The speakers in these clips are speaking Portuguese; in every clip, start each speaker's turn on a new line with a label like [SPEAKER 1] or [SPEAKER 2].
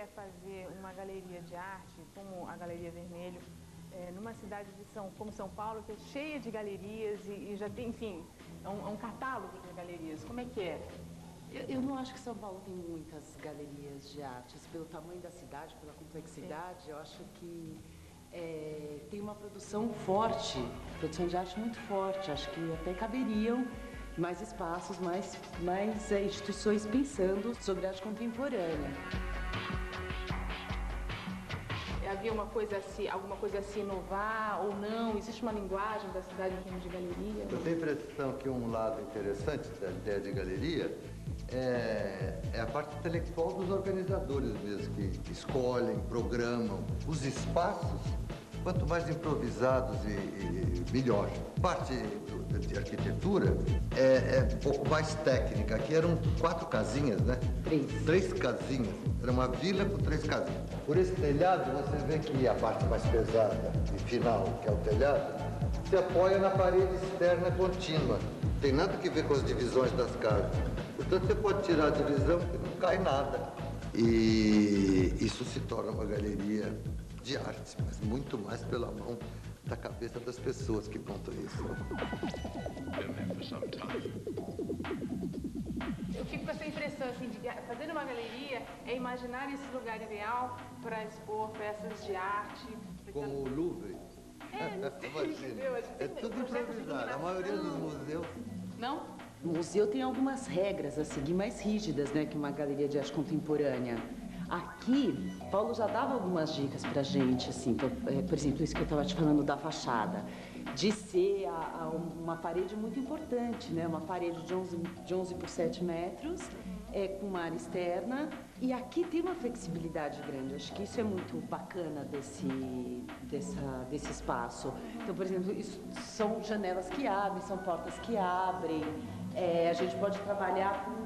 [SPEAKER 1] é fazer uma galeria de arte, como a Galeria Vermelho, é, numa cidade de São, como São Paulo, que é cheia de galerias e, e já tem, enfim, é um, é um, catálogo de galerias. Como é que é?
[SPEAKER 2] Eu, eu, não acho que São Paulo tem muitas galerias de artes. Pelo tamanho da cidade, pela complexidade, Sim. eu acho que é, tem uma produção forte, produção de arte muito forte. Acho que até caberiam mais espaços, mais, mais é, instituições pensando sobre arte contemporânea
[SPEAKER 1] havia uma coisa assim, alguma coisa a se inovar ou não? Existe uma linguagem da cidade em termos de galeria?
[SPEAKER 3] Eu tenho a impressão que um lado interessante da ideia de galeria é, é, a parte intelectual dos organizadores mesmo, que escolhem, programam os espaços, quanto mais improvisados e, e melhor. Parte de arquitetura é, é, um pouco mais técnica. Aqui eram quatro casinhas, né?
[SPEAKER 2] Três.
[SPEAKER 3] Três casinhas. Era uma vila com três casinhas. Por esse telhado, você vê que a parte mais pesada e final, que é o telhado, se apoia na parede externa contínua. Não tem nada que ver com as divisões das casas. Portanto, você pode tirar a divisão e não cai nada. E isso se torna uma galeria de arte, mas muito mais pela mão da cabeça das pessoas que montam isso.
[SPEAKER 1] Eu fico com essa impressão, assim, de fazer uma galeria é imaginar esse lugar ideal para expor peças de arte.
[SPEAKER 3] Como o Louvre.
[SPEAKER 1] É, não sei,
[SPEAKER 3] É tudo improvisado. A maioria dos museus...
[SPEAKER 1] Não?
[SPEAKER 2] O museu tem algumas regras a seguir mais rígidas, né, que uma galeria de arte contemporânea. Aqui, Paulo já dava algumas dicas pra gente, assim, por, é, por exemplo, isso que eu estava te falando da fachada, de ser a, a uma parede muito importante, né? Uma parede de 11, de 11 por 7 metros, é, com área externa. E aqui tem uma flexibilidade grande. Acho que isso é muito bacana desse, dessa, desse espaço. Então, por exemplo, isso são janelas que abrem, são portas que abrem. É, a gente pode trabalhar com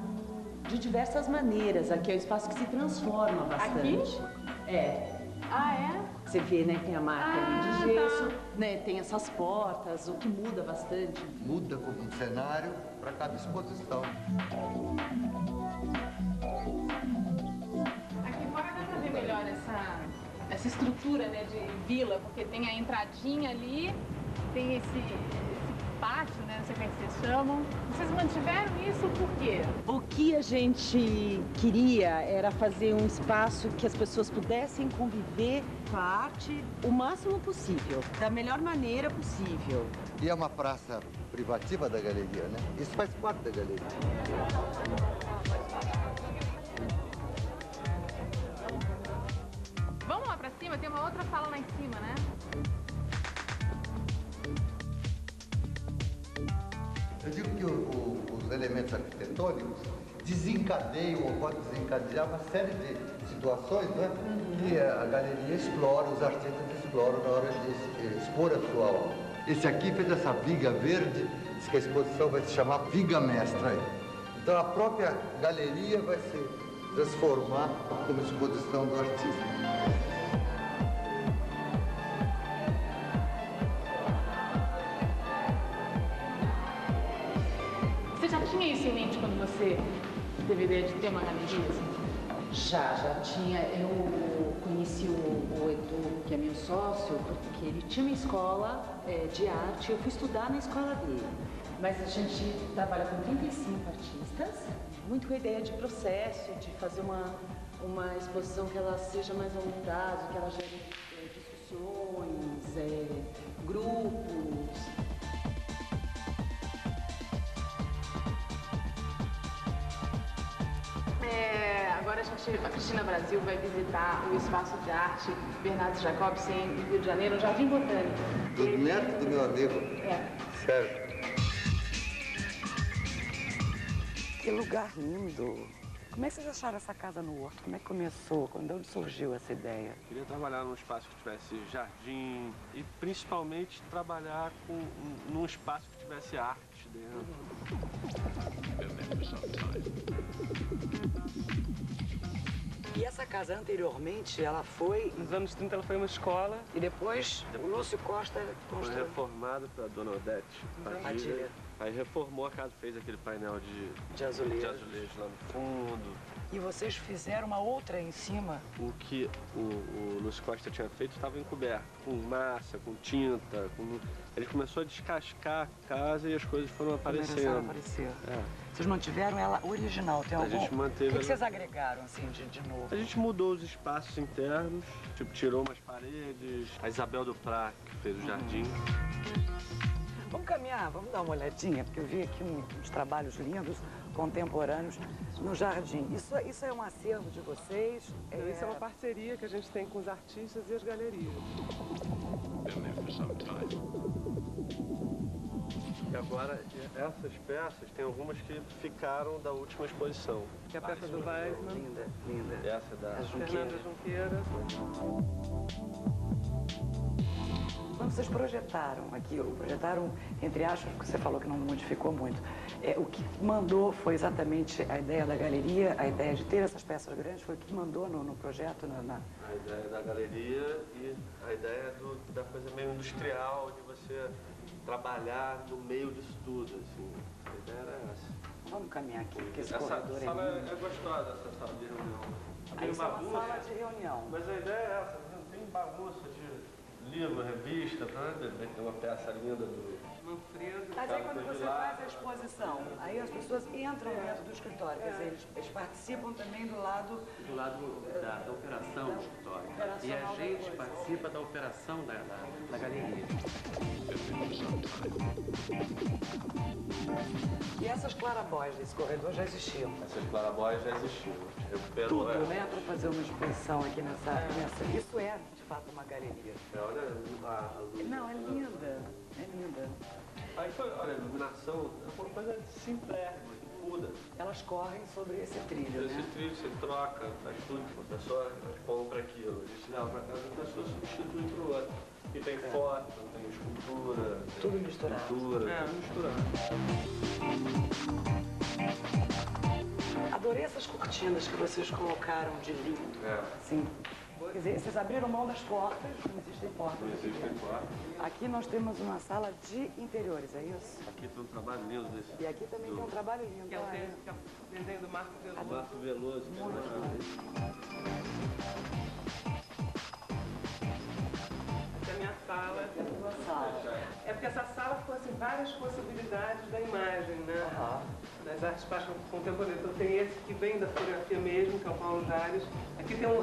[SPEAKER 2] de diversas maneiras. Aqui é um espaço que se transforma bastante.
[SPEAKER 1] Aqui?
[SPEAKER 2] É.
[SPEAKER 1] Ah, é?
[SPEAKER 2] Você vê, né, tem a marca
[SPEAKER 1] ah,
[SPEAKER 2] de gesso, tá. né, tem essas portas, o que muda bastante.
[SPEAKER 3] Muda como um cenário para cada exposição.
[SPEAKER 1] Aqui fora dá para ver melhor essa, essa estrutura, né, de vila, porque tem a entradinha ali, tem esse pátio, né? Não sei como é que vocês chamam. Vocês mantiveram isso por quê?
[SPEAKER 2] O que a gente queria era fazer um espaço que as pessoas pudessem conviver com a arte o máximo possível, da melhor maneira possível.
[SPEAKER 3] E é uma praça privativa da galeria, né? Isso faz parte da galeria.
[SPEAKER 1] Vamos lá pra cima, tem uma outra sala lá em cima, né?
[SPEAKER 3] Eu digo que o, o, os elementos arquitetônicos desencadeiam ou podem desencadear uma série de situações né, que a galeria explora, os artistas exploram na hora de expor a sua obra. Esse aqui fez essa viga verde, diz que a exposição vai se chamar Viga Mestra. Então a própria galeria vai se transformar como exposição do artista.
[SPEAKER 1] Você teve ideia de ter uma galeria? Assim?
[SPEAKER 2] Já, já tinha. Eu conheci o, o, Edu, que é meu sócio, porque ele tinha uma escola é, de arte. Eu fui estudar na escola dele. Mas a gente trabalha com 35 artistas, muito com a ideia de processo, de fazer uma, uma exposição que ela seja mais a longo prazo, que ela gere é, discussões, é, grupos.
[SPEAKER 1] A, Cristina Brasil vai visitar o Espaço de Arte Bernardo Jacobsen, em Rio de Janeiro, no Jardim Botânico.
[SPEAKER 3] Do neto do meu amigo.
[SPEAKER 1] É.
[SPEAKER 3] Certo.
[SPEAKER 2] Que lugar lindo. Como é que vocês acharam essa casa no Horto? Como é que começou? Quando onde surgiu essa ideia?
[SPEAKER 4] Queria trabalhar num espaço que tivesse jardim e principalmente trabalhar com, num espaço que tivesse arte dentro.
[SPEAKER 2] E essa casa anteriormente, ela foi, nos anos 30 ela foi uma escola e depois, depois o Lúcio Costa
[SPEAKER 4] construiu. Foi reformado para Dona Odete Padilha. Aí reformou a casa, fez aquele painel de,
[SPEAKER 2] de, azulejo.
[SPEAKER 4] de azulejo lá no fundo.
[SPEAKER 5] E vocês fizeram uma outra em cima?
[SPEAKER 4] O que o, o Lúcio Costa tinha feito estava encoberto, com massa, com tinta. Com... Ele começou a descascar a casa e as coisas foram aparecendo.
[SPEAKER 5] Começaram a aparecer.
[SPEAKER 4] É.
[SPEAKER 5] Vocês mantiveram ela original, tem
[SPEAKER 4] A
[SPEAKER 5] algum...
[SPEAKER 4] gente manteve
[SPEAKER 5] O que, que vocês agregaram, assim, de, de novo?
[SPEAKER 4] A gente mudou os espaços internos, tipo, tirou umas paredes. A Isabel do Prá, que fez o jardim.
[SPEAKER 5] Vamos caminhar, vamos dar uma olhadinha, porque eu vi aqui uns trabalhos lindos, contemporâneos, no jardim. Isso, isso é um acervo de vocês?
[SPEAKER 6] Isso é uma parceria que a gente tem com os artistas e as galerias.
[SPEAKER 4] E agora, essas peças, tem algumas que ficaram da última exposição.
[SPEAKER 6] Que é a peça do Weissman,
[SPEAKER 5] Linda, linda.
[SPEAKER 4] Essa é da...
[SPEAKER 5] Junqueira.
[SPEAKER 6] Fernanda Junqueira.
[SPEAKER 5] Vocês projetaram aqui, ou projetaram, entre aspas, porque você falou que não modificou muito, é, o que mandou foi exatamente a ideia da galeria, a ideia de ter essas peças grandes, foi o que mandou no, no projeto, na, na-
[SPEAKER 4] A ideia da galeria e a ideia do- da coisa meio industrial, de você trabalhar no meio disso tudo, assim. A ideia era essa.
[SPEAKER 5] Vamos caminhar aqui, porque esse
[SPEAKER 4] Essa
[SPEAKER 5] corredor
[SPEAKER 4] sala
[SPEAKER 5] é lindo.
[SPEAKER 4] é gostosa, essa sala de reunião.
[SPEAKER 5] Aí
[SPEAKER 4] Tem
[SPEAKER 5] isso é uma
[SPEAKER 4] bagunça,
[SPEAKER 5] sala de reunião.
[SPEAKER 4] mas a ideia é essa, não tem bagunça de livro, revista, tá? tem uma peça linda do...
[SPEAKER 6] Manfredo.
[SPEAKER 5] Mas aí quando você faz a exposição, aí as pessoas entram dentro do escritório, quer dizer, eles, eles participam também do lado
[SPEAKER 7] do lado da, da operação do escritório. E a gente participa da operação da, da, da galeria.
[SPEAKER 5] E essas clarabóias desse corredor já existiam.
[SPEAKER 4] Essas clarabóias já existiam, recuperou
[SPEAKER 5] Tudo,
[SPEAKER 4] essa.
[SPEAKER 5] né? Para fazer uma exposição aqui nessa, nessa. Isso é, de fato, uma galeria.
[SPEAKER 4] É, Olha a, luz.
[SPEAKER 5] Não, é linda. É linda.
[SPEAKER 4] Aí foi, olha, a iluminação é uma coisa simplérrima, que muda.
[SPEAKER 5] Elas correm sobre esse trilho,
[SPEAKER 4] Esse
[SPEAKER 5] né?
[SPEAKER 4] trilho você troca, faz tudo, a pessoa compra aquilo, a gente leva pra casa, a pessoa substitui pro outro. E tem foto, tem escultura, tem
[SPEAKER 5] Tudo misturado.
[SPEAKER 4] pintura,
[SPEAKER 6] É.
[SPEAKER 4] tudo misturado.
[SPEAKER 5] Adorei essas cortinas que vocês colocaram de linho.
[SPEAKER 4] É,
[SPEAKER 5] Sim. Quer dizer, vocês abriram mão das portas, não existem portas.
[SPEAKER 4] não
[SPEAKER 5] aqui
[SPEAKER 4] existe
[SPEAKER 5] dentro.
[SPEAKER 4] quarto.
[SPEAKER 5] Aqui nós temos uma sala de interiores, é isso?
[SPEAKER 4] Aqui tem um trabalho lindo desse.
[SPEAKER 5] E aqui também tem um trabalho lindo.
[SPEAKER 6] Que é o desenho, que é o desenho do Marco Veloso.
[SPEAKER 4] Marco Veloso, que
[SPEAKER 6] é porque essa sala ficou assim, várias possibilidades da imagem, né?
[SPEAKER 5] Aham.
[SPEAKER 6] Das artes plásticas contemporâneas. Então tem esse que vem da fotografia mesmo, que é o Paulo Jales. Aqui tem um,